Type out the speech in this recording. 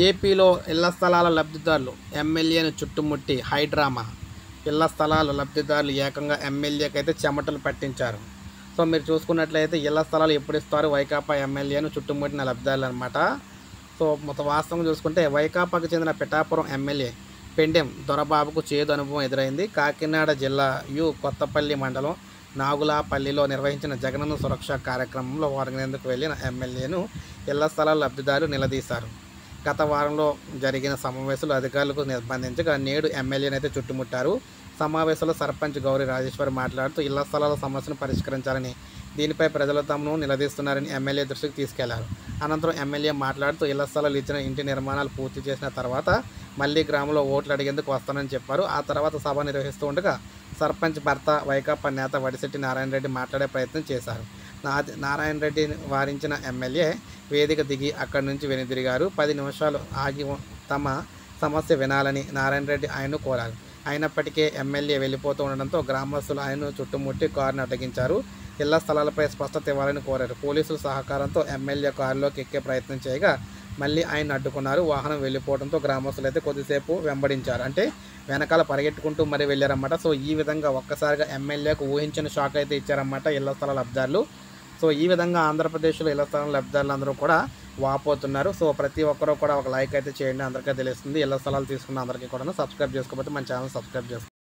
ఏపీలో ఇళ్ళ స్థలాల లబ్ధిదారులు ఎమ్మెల్యేను చుట్టుముట్టి హైడ్రామా ఇళ్ళ స్థలాలు లబ్ధిదారులు ఏకంగా ఎమ్మెల్యేకి అయితే చెమటలు పట్టించారు. సో మీరు చూసుకున్నట్లయితే ఇళ్ళ స్థలాలు ఎప్పుడు ఇస్తారు వైకాపా ఎమ్మెల్యేను చుట్టుముట్టిన లబ్ధిదారులు అనమాట సో మొత్తం వాస్తవం చూసుకుంటే వైకాపాకు చెందిన పిఠాపురం ఎమ్మెల్యే పెండెం దొరబాబుకు చేదు అనుభవం ఎదురైంది. కాకినాడ జిల్లా యు కొత్తపల్లి మండలం నాగులాపల్లిలో నిర్వహించిన జగనన్న సురక్ష కార్యక్రమంలో పాల్గొనేందుకు వెళ్ళిన ఎమ్మెల్యేను ఇళ్ళ స్థలాల లబ్ధిదారులు నిలదీశారు. గత వారంలో జరిగిన సమావేశంలో అధికారులకు నిర్బంధించగా నేడు ఎమ్మెల్యేనైతే చుట్టుముట్టారు. సమావేశంలో సర్పంచ్ గౌరి రాజేశ్వరి మాట్లాడుతూ ఇళ్ళ స్థలాల సమస్యను పరిష్కరించాలని దీనిపై ప్రజలు తమను నిలదీస్తున్నారని ఎమ్మెల్యే దృష్టికి తీసుకెళ్ళారు. అనంతరం ఎమ్మెల్యే మాట్లాడుతూ ఇళ్ళ స్థలాలు ఇచ్చిన ఇంటి నిర్మాణాలు పూర్తి చేసిన తర్వాత మళ్ళీ గ్రామంలో ఓట్లు అడిగేందుకు వస్తానని చెప్పారు. ఆ తర్వాత సభ నిర్వహిస్తూ ఉండగా సర్పంచ్ భర్త వైకాపా నేత వడిశెట్టి నారాయణ రెడ్డి మాట్లాడే ప్రయత్నం చేశారు. నా నారాయణ రెడ్డి వారించిన ఎమ్మెల్యే వేదిక దిగి అక్కడి నుంచి వెనుదిరిగారు. పది నిమిషాలు ఆగి తమ సమస్య వినాలని నారాయణ రెడ్డి ఆయన్ను కోరారు. అయినప్పటికీ ఎమ్మెల్యే వెళ్ళిపోతూ ఉండడంతో గ్రామస్తులు ఆయనను చుట్టుముట్టి కారును అడ్డగించారు. ఇళ్ళ స్థలాలపై స్పష్టత ఇవ్వాలని కోరారు. పోలీసుల సహకారంతో ఎమ్మెల్యే కారులోకి ఎక్కే ప్రయత్నం చేయగా మళ్ళీ ఆయన అడ్డుకున్నారు. వాహనం వెళ్ళిపోవడంతో గ్రామస్తులు అయితే కొద్దిసేపు వెంబడించారు. అంటే వెనకాల పరిగెట్టుకుంటూ మరి వెళ్ళారన్నమాట. సో ఈ విధంగా ఒక్కసారిగా ఎమ్మెల్యేకు ఊహించిన షాక్ అయితే ఇచ్చారన్నమాట ఇళ్ళ స్థలాల లబ్ధారులు. సో ఈ విధంగా ఆంధ్రప్రదేశ్లో ఇళ్ళ స్థలం లబ్ధారులు అందరూ కూడా వాపోతున్నారు. సో ప్రతి ఒక్కరూ కూడా ఒక లైక్ అయితే చేయండి. అందరికీ తెలుస్తుంది. ఇళ్ళ స్థలాలు తీసుకున్న అందరికీ కూడా సబ్స్క్రైబ్ చేసుకోకపోతే మన ఛానల్ సబ్స్క్రైబ్ చేసుకోండి